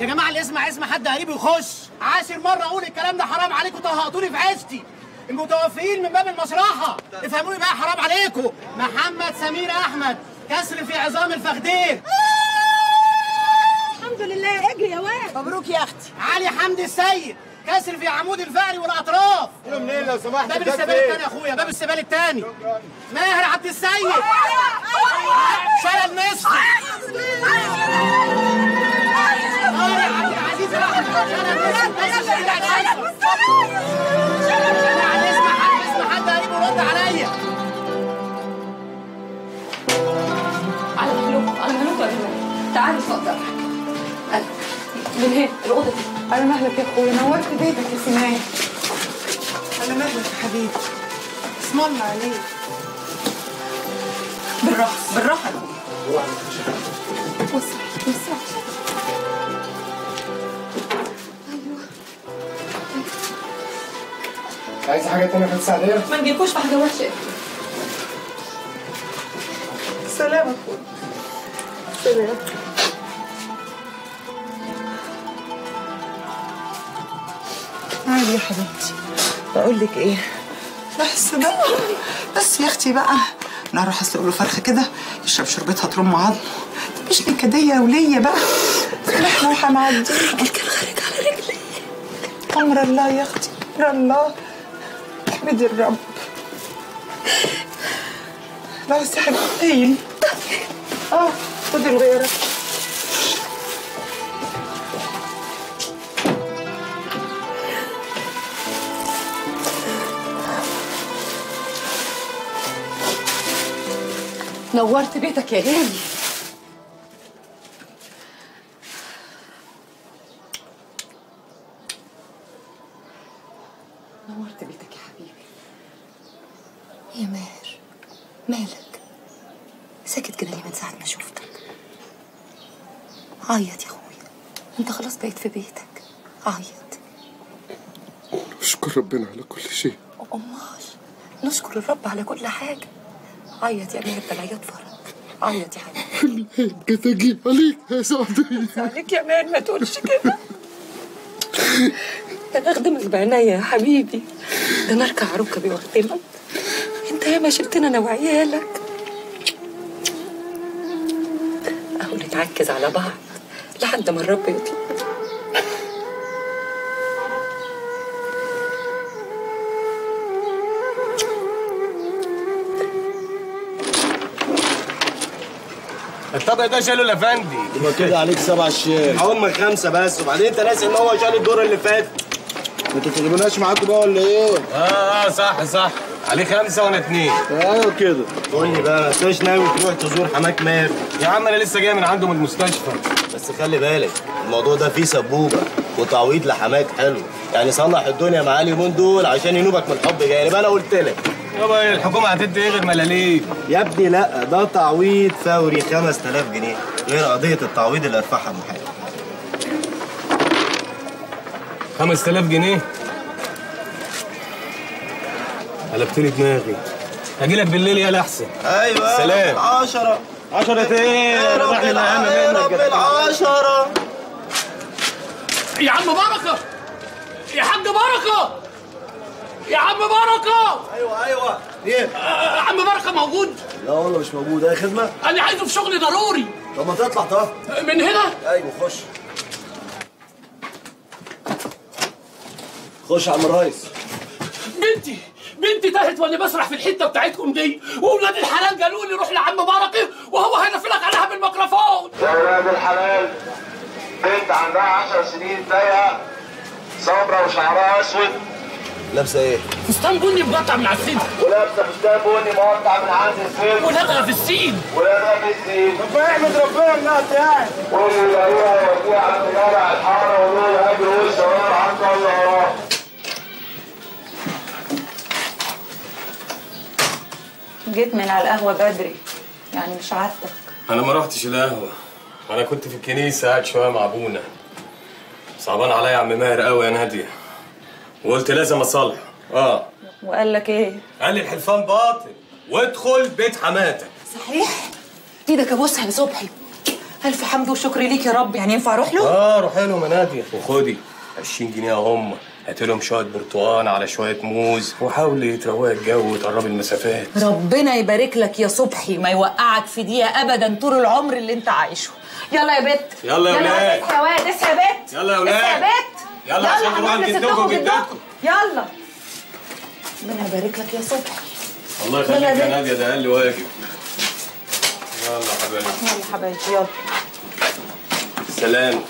يا جماعة اللي اسمع اسم حد قريب يخش. عاشر مرة أقول الكلام ده حرام عليكم طهقتوني في عيشتي. المتوفيين من باب المسرحة افهموني بقى حرام عليكم. محمد سمير أحمد كسر في عظام الفخدين. الحمد لله. اجري يا واد. مبروك يا أختي. علي حمدي السيد. كسر في عمود الفقري والأطراف. منين لو سمحت باب السبال؟ الثاني يا أخويا باب السبال الثاني ماهر عبد السيد. شلل نصف طارق عبد العزيز شلل حد حد قريب ورد عليا على على تعالي اتفضل. من هنا الأوضة. دي على مهلك يا اخويا نورت بيتك يا سنان على مهلك يا حبيبي. اسم الله عليك. بالراحه بالراحه وسع وسع عايز حاجة تانية في السعديه؟ ما نجيبكوش في حاجة وحشة. سلام يا اخويا سلام. عادي يا حبيبتي. بقول لك إيه؟ بس بقى بس يا أختي بقى أنا هروح أسلق له فرخة كده يشرب شربتها ترم عظمه مش نكديه وليا بقى. إحنا هنعدي كان خارج على رجلي. أمر الله يا أختي أمر الله. احمدي الرب. لا يا حبيبتي آه خدي الغيره نورت بيتك يا غالي. نورت بيتك يا حبيبي. يا ماهر مالك؟ ساكت كده ليه من ساعة ما شفتك؟ عيط يا أخويا. أنت خلاص بقيت في بيتك. عيط. اشكر ربنا على كل شيء. أمال نشكر الرب على كل حاجة. عيط يا ماهر ده العياط فرج عيط يا حبيبي. جيت أجيب عليك يا سعديه عليك يا مان ما تقولش كده. أنا اخدمك بعناية يا حبيبي. ده أنا أركع ركبي واخدمك أنت ياما شلتنا أنا وعيالك. أهو نتعكز على بعض لحد ما الرب يطلع. الطبق ده شاله الافندي يبقى كده عليك سبع شيال هم خمسة بس وبعدين أنت ناسي إن هو شال الدور اللي فات. أنتوا تجيبوناش معاكم بقى ولا إيه؟ آه آه صح صح. عليه خمسة وأنا اتنين. أيوه كده. قول لي بقى انت ناوي تروح تزور حماك ماهر؟ يا عم أنا لسه جاي من عنده من المستشفى. بس خلي بالك الموضوع ده فيه سبوبة. وتعويض لحماك حلو. يعني صلح الدنيا معاه اليومين دول عشان ينوبك من الحب جانب أنا قلت لك. يابا الحكومة هتدي إيه غير ملاليم؟ يا ابني لا ده تعويض فوري 5000 جنيه. غير قضية التعويض اللي رفعها المحامي 5000 جنيه؟ قلبت لي دماغي. هاجي لك بالليل يا احسن أيوه. سلام. 10 10 إيه يا رب راح لنا اهم الع- يا منك رب يا عم بركه يا حاج بركه يا عم بركه أيوه أيوه. إيه؟ عم بركه موجود. لا والله مش موجود. أي خدمة؟ أنا عايزه في شغل ضروري. طب ما تطلع طب. من هنا؟ أيوه خش. خش يا عم الريس. بنتي بنتي تاهت وأنا بسرح في الحتة بتاعتكم دي. واولاد الحلال قالوا لي روح لعم بركه وهو هينفلك عليها بالميكروفون. يا ولاد الحلال. بنت عندها عشر سنين ضيقة سمرة وشعرها أسود. لابسة إيه؟ فستان بني مقطع من على الصدر ولابسة فستان بني مقطع من عند السن ولادها في السين ولادها في السين احمد ربنا إنها تعب واللي يلاقوها يوديها عند جامع الحارة ويقولوا له هاجر وش عند الله. وراه جيت من على القهوة بدري يعني مش عادتك. أنا ما رحتش القهوة. أنا كنت في الكنيسة قاعد شوية مع أبونا. صعبان عليا يا عم ماهر قوي يا نادية. وقلت لازم أصالحه. آه. وقال لك إيه؟ قال لي الحلفان باطل. وادخل بيت حماتك. صحيح؟ إيدك ابوسها يا صبحي. ألف حمد وشكر ليك يا رب. يعني ينفع أروح له؟ آه روحي لهم يا نادية. وخدي 20 جنيه هم. هات لهم شوية برتقان على شوية موز وحاولي تروقي الجو وتقربي المسافات. ربنا يبارك لك يا صبحي ما يوقعك في دقيقة ابدا طول العمر اللي أنت عايشه. يلا يا بت. يلا يا ولاد. اصحى يا واد اصحى يا بت. يلا يا ولاد. اصحى يا بت. يلا عشان لجدكم لستكم وجدتكم. يلا. ربنا يبارك لك يا صبحي. الله يلا يخليك يا. نادية ده أقل واجب. يلا يا حبايبي. يلا حبايبي يلا. سلام.